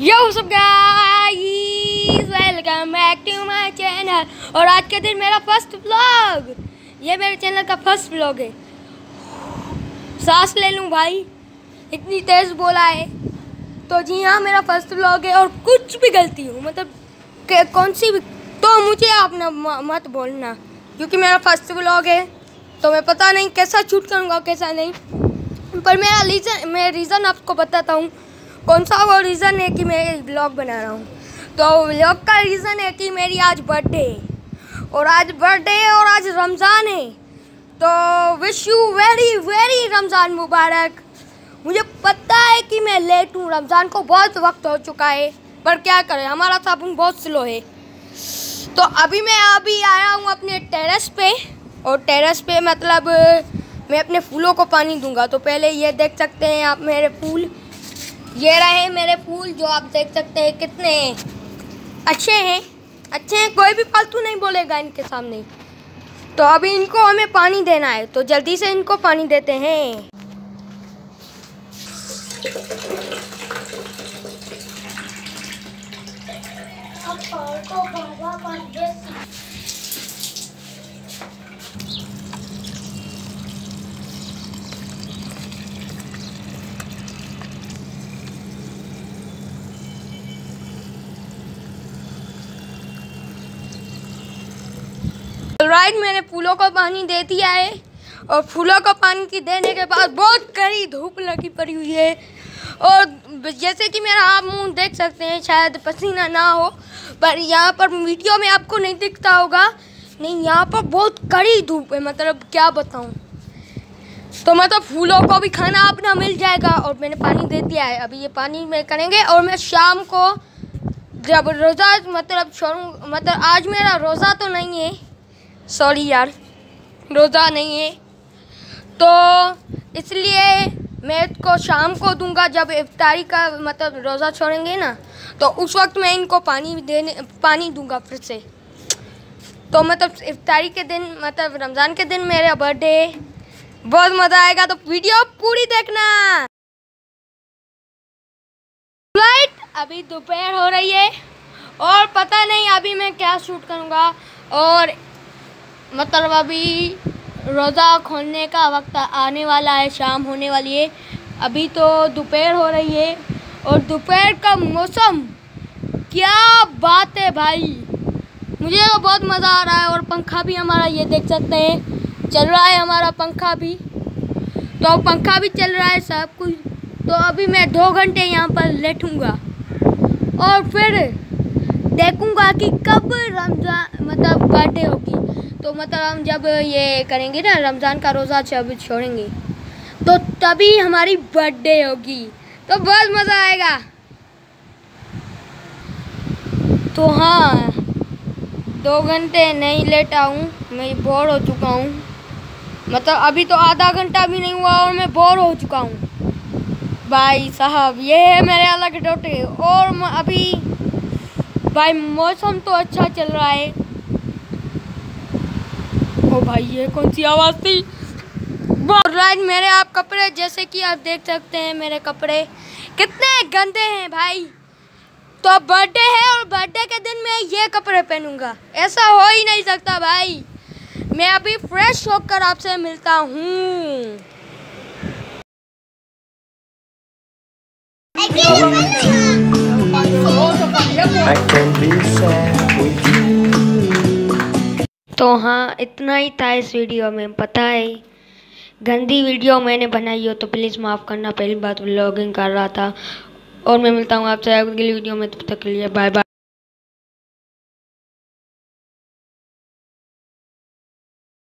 यो सब guys welcome back to my channel और आज के दिन मेरा फ़र्स्ट व्लॉग ये मेरे चैनल का फ़र्स्ट व्लॉग है। सांस ले लूँ भाई। इतनी तेज़ बोला है। तो जी हाँ मेरा फ़र्स्ट व्लॉग है और कुछ भी गलती हो मतलब कौन सी भी तो मुझे आप ना मत बोलना, क्योंकि मेरा फ़र्स्ट व्लॉग है। तो मैं पता नहीं कैसा शूट करूँगा, कैसा नहीं। पर मेरा रीज़न मैं रीज़न आपको बताता हूँ। कौन सा वो रीज़न है कि मैं ब्लॉग बना रहा हूँ? तो ब्लॉग का रीज़न है कि मेरी आज बर्थडे है। और आज बर्थडे है और आज रमज़ान है। तो wish you very very Ramzan मुबारक। मुझे पता है कि मैं लेट हूँ, रमज़ान को बहुत वक्त हो चुका है, पर क्या करें? हमारा साबुन बहुत स्लो है। तो अभी मैं अभी आया हूँ अपने टेरेस पे। और टेरेस पे मतलब मैं अपने फूलों को पानी दूँगा। तो पहले ये देख सकते हैं आप मेरे फूल। ये रहे मेरे फूल जो आप देख सकते हैं, कितने अच्छे हैं। अच्छे हैं, कोई भी फालतू नहीं बोलेगा इनके सामने। तो अभी इनको हमें पानी देना है तो जल्दी से इनको पानी देते हैं। राइट मैंने फूलों को पानी दे दिया है और फूलों को पानी की देने के बाद बहुत कड़ी धूप लगी पड़ी हुई है। और जैसे कि मेरा आप मुँह देख सकते हैं, शायद पसीना ना हो, पर यहाँ पर वीडियो में आपको नहीं दिखता होगा। नहीं, यहाँ पर बहुत कड़ी धूप है मतलब क्या बताऊँ। तो मतलब फूलों को भी खाना अपना मिल जाएगा और मैंने पानी दे दिया है। अभी ये पानी में करेंगे और मैं शाम को जब रोज़ा मतलब छोड़ूँ मतलब आज मेरा रोज़ा तो नहीं है सॉरी यार, रोज़ा नहीं है। तो इसलिए मैं इसको शाम को दूँगा, जब इफ्तारी का मतलब रोज़ा छोड़ेंगे ना तो उस वक्त मैं इनको पानी देने, पानी दूँगा फिर से। तो मतलब इफ्तारी के दिन मतलब रमज़ान के दिन मेरा बर्थडे बहुत मज़ा आएगा तो वीडियो पूरी देखना। फ़्लाइट अभी दोपहर हो रही है, और पता नहीं अभी मैं क्या शूट करूँगा, और मतलब अभी रोज़ा खोलने का वक्त आने वाला है, शाम होने वाली है। अभी तो दोपहर हो रही है और दोपहर का मौसम, क्या बात है भाई। मुझे तो बहुत मज़ा आ रहा है और पंखा भी हमारा, ये देख सकते हैं, चल रहा है हमारा पंखा भी। तो पंखा भी चल रहा है सब कुछ। तो अभी मैं दो घंटे यहाँ पर लेटूँगा और फिर देखूँगा कि कब रमज़ान मतलब बर्थडे होगी। तो मतलब हम जब ये करेंगे ना, रमज़ान का रोज़ा जब छोड़ेंगे तो तभी हमारी बर्थडे होगी। तो बहुत मज़ा आएगा। तो हाँ दो घंटे नहीं लेट आऊँ, मैं बोर हो चुका हूँ। मतलब अभी तो आधा घंटा भी नहीं हुआ और मैं बोर हो चुका हूँ। भाई साहब, ये है मेरे अलग डोटे। और अभी, भाई मौसम तो अच्छा चल रहा है। भाई, ये कौन सी आवाज़ थी? राइट मेरे आप कपड़े, जैसे कि आप देख सकते हैं मेरे कपड़े। कितने गंदे हैं भाई। तो बर्थडे है और बर्थडे के दिन मैं ये कपड़े पहनूँगा। ऐसा हो ही नहीं सकता भाई। मैं अभी फ्रेश होकर आपसे मिलता हूँ। I can be sad with you. तो हाँ इतना ही था इस वीडियो में, पता है। गंदी वीडियो मैंने बनाई हो तो प्लीज़ माफ़ करना, पहली बात व्लॉगिंग कर रहा था। और मैं मिलता हूँ आपसे अगली वीडियो में, तब तक के लिए बाय बाय